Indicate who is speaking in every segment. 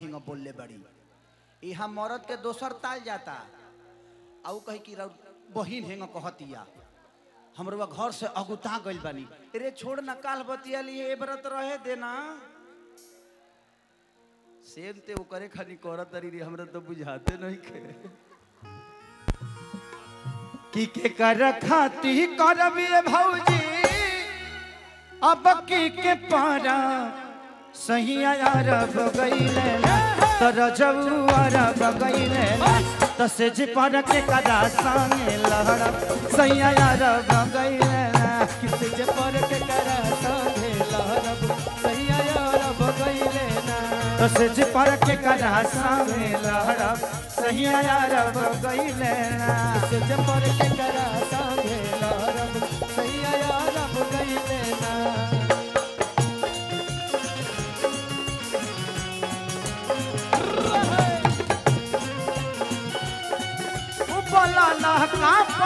Speaker 1: हिंग बोलले बड़ी। यहाँ मरद के दोसर ताल जाता। आ ऊ कही कि बहिन हेंग कहतिया हमरवा घर से अगुता गइल बानी। रे छोड़ ना, काल बतिया लिए व्रत रहे देना। सेम ते वो करे खाली करत तरी रे, हमरा तो बुझाते नहीं के। की के कर खाती करबिए भौजी? अब की के पारा सही अरब गईले तर जऊ अरब गईले तसे जी पर के कदा संगे लहरब सही अरब गईले किसे जे पर के कदा संगे लहरब सही अरब गईले तसे जी पर के कदा संगे लहरब सही अरब गईले किसे जे पर के कदा संगे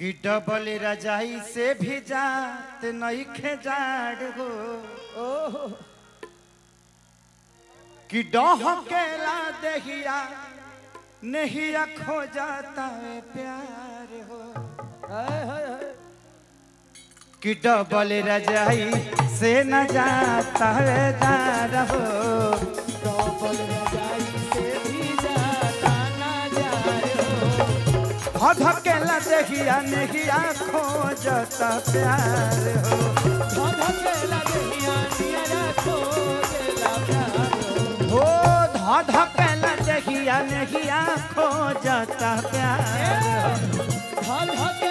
Speaker 1: कि डबल रजाई से भी जात नहीं खेजाड़ हो। कि डह केला दहिया नहीं खो जाता है प्यार हो। कि डबल रजाई से न जाता है दार हो। हो धकेला देखिया नेहिया खोजता प्यार हो। धकेला देखिया निया खोजला प्यार हो। धधकेला देखिया नेहिया खोजता प्यार हो।